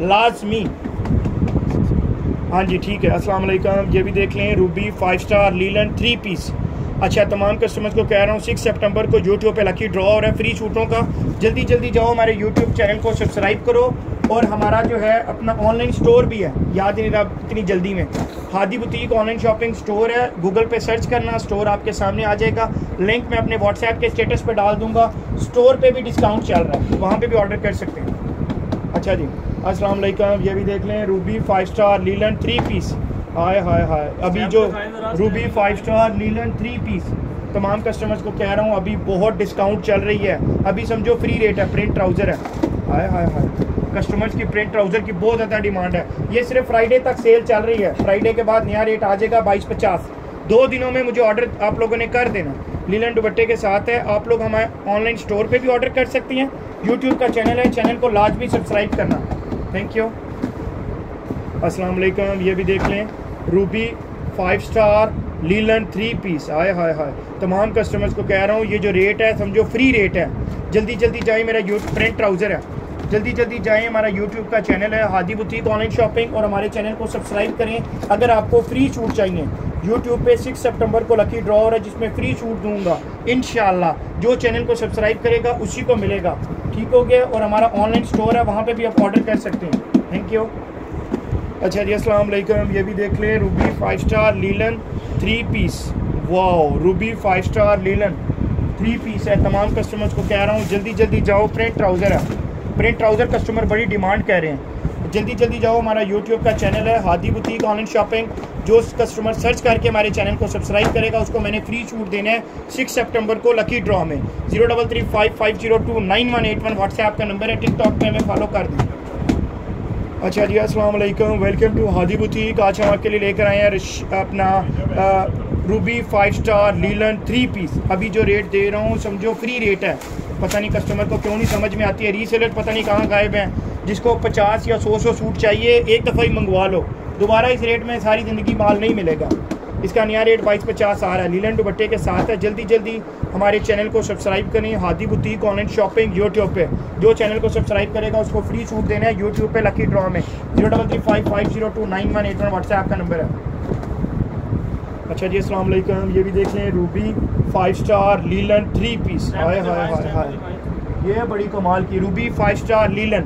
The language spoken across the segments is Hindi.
लाजमी। हाँ जी, ठीक है। अस्सलाम वालेकुम। ये भी देख लें, Ruby five star linen three piece अच्छा तमाम कस्टमर्स को कह रहा हूँ सिक्स सितंबर को यूट्यूब पे लकी ड्रॉ रहा है फ्री छूटों का। जल्दी जल्दी जाओ हमारे यूट्यूब चैनल को सब्सक्राइब करो और हमारा जो है, अपना ऑनलाइन स्टोर भी है। याद नहीं रहा इतनी जल्दी में। Hadi boutique online shopping store है। गूगल पे सर्च करना स्टोर आपके सामने आ जाएगा। लिंक मैं अपने व्हाट्सएप के स्टेटस पे डाल दूँगा। स्टोर पे भी डिस्काउंट चल रहा है। वहाँ पे भी ऑर्डर कर सकते हैं। अच्छा जी। अस्सलाम वालेकुम, ये भी देख लें Ruby five star linen three piece हाय हाय हाय। अभी जो Ruby five star linen three piece तमाम कस्टमर्स को कह रहा हूँ, अभी बहुत डिस्काउंट चल रही है। अभी समझो फ्री रेट है प्रिंट ट्राउज़र है। हाय हाय हाय। कस्टमर्स की प्रिंट ट्राउज़र की बहुत ज़्यादा डिमांड है। ये सिर्फ़ फ्राइडे तक सेल चल रही है। फ्राइडे के बाद नया रेट आ जाएगा बाईस पचास। दो दिनों में मुझे ऑर्डर आप लोगों ने कर देना। लीलन दुबट्टे के साथ है। आप लोग हमारे ऑनलाइन स्टोर पे भी ऑर्डर कर सकती हैं। यूट्यूब का चैनल है। चैनल को लाजमी सब्सक्राइब करना। थैंक यू अस्सलाम वालेकुम ये भी देख लें. Ruby five star linen three piece आए, हाय हाय. तमाम कस्टमर्स को कह रहा हूँ, ये जो रेट है, समझो फ्री रेट है. जल्दी जल्दी चाहिए मेरा यू प्रिंट ट्राउज़र है. जल्दी जल्दी जाएँ। हमारा यूट्यूब का चैनल है, हादी बुटीक ऑनलाइन शॉपिंग और हमारे चैनल को सब्सक्राइब करें। अगर आपको फ्री छूट चाहिए यूट्यूब पे सिक्स सितंबर को लकी ड्रॉ है जिसमें फ्री छूट दूँगा इन जो चैनल को सब्सक्राइब करेगा, उसी को मिलेगा। ठीक हो गया? और हमारा ऑनलाइन स्टोर है, वहाँ पर भी आप ऑर्डर कर सकते हैं। थैंक यू अच्छा जी वालेकुम। ये भी देख लें Ruby five star linen three piece wow Ruby five star linen three piece है। तमाम कस्टमर्स को कह रहा हूँ, जल्दी जल्दी जाओ प्रिंट ट्राउज़र है। प्रिंट ट्राउज़र कस्टमर बड़ी डिमांड कह रहे हैं। जल्दी जल्दी जाओ, हमारा यूट्यूब का चैनल है, हादी बुटीक ऑनलाइन शॉपिंग जो कस्टमर सर्च करके हमारे चैनल को सब्सक्राइब करेगा, उसको मैंने फ्री छूट देना है सिक्स सेप्टेम्बर को लकी ड्रॉ में। Zero double three five five zero two nine one eight one WhatsApp का नंबर है टिकटॉक पे हमें फॉलो कर दें अच्छा जी वालेकुम वेलकम टू हादी बुटीक। आज हम आपके लिए लेकर आए हैं अपना Ruby five star linen three piece अभी जो रेट दे रहा हूँ, समझो फ्री रेट है। पता नहीं कस्टमर को क्यों नहीं समझ में आती है। रीसेलर पता नहीं कहाँ गायब हैं। जिसको पचास या सौ सौ सूट चाहिए, एक दफ़ा ही मंगवा लो। दोबारा इस रेट में सारी ज़िंदगी माल नहीं मिलेगा। इसका नया रेट बाईस पचास आ रहा है। लीलन दुबट्टे के साथ है। जल्दी जल्दी हमारे चैनल को सब्सक्राइब करें। Hadi boutique online shopping YouTube पे। जो चैनल को सब्सक्राइब करेगा, उसको फ्री छूट देना है। यूट्यूब पे लकी ड्रॉ में। Zero double three five five zero two nine one eight one WhatsApp का नंबर है। अच्छा जी असल ये भी देख लें Ruby five star linen three piece हाय हाय हाय हाय। ये बड़ी कमाल की रूबी फाइव स्टार लीलन।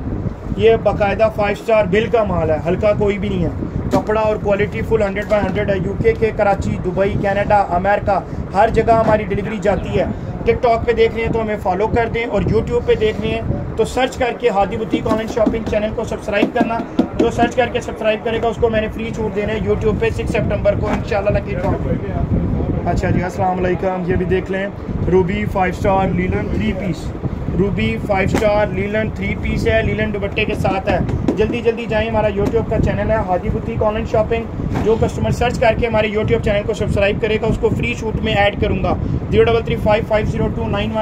ये बाकायदा फाइव स्टार बिल का माल है हल्का कोई भी नहीं है। कपड़ा और quality full hundred by hundred है। यूके के कराची दुबई कनाडा अमेरिका हर जगह हमारी डिलीवरी जाती है। टिकटॉक पे देख रहे हैं तो हमें फॉलो कर दें और यूट्यूब पे देख रहे हैं तो सर्च करके Hadi boutique online shopping channel को सब्सक्राइब करना। जो सर्च करके सब्सक्राइब करेगा, उसको मैंने फ्री छूट देना है यूट्यूब पे सिक्स सेप्टेम्बर को इन लकी अच्छा जी, अस्सलाम ये भी देख लें। Ruby five star linen three piece Ruby five star linen three piece है लीलन दुबट्टे के साथ है। जल्दी जल्दी जाएँ, हमारा यूट्यूब का चैनल है हाजी बुटीक ऑनलाइन शॉपिंग जो कस्टमर सर्च करके हमारे यूट्यूब चैनल को सब्सक्राइब करेगा, उसको फ्री शूट में ऐड करूँगा। Zero double three five five zero two nine one